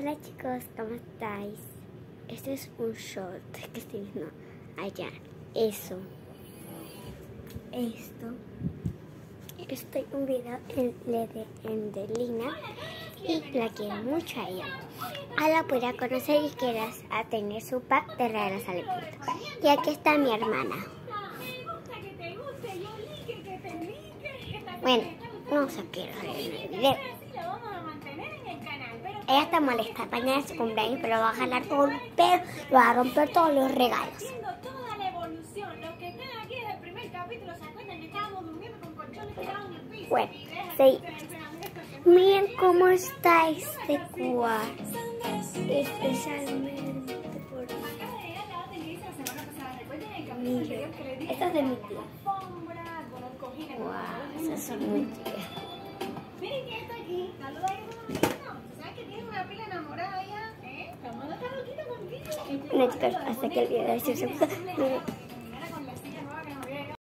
Hola chicos, ¿cómo estáis? Este es un short que estoy viendo allá. Eso. Esto. Estoy un video en de Endelina y la quiero mucho a ella. A la pueda conocer y quieras a tener su pack de regalos al punto. Y aquí está mi hermana. Bueno, no se quiero el video. Ella está molesta, mañana es su cumpleaños, pero va a jalar todo el pelo, lo va a romper todos los regalos. toda la evolución. Los que están aquí desde el primer capítulo se acuerdan que estábamos durmiendo con colchones tirados en el piso. Bueno, sí. Miren cómo está este cuarto. Especialmente por Miren, esto es de mi tía. Wow, esas son muy tías. Bueno chicos, hasta que el video de se gusta. Miren,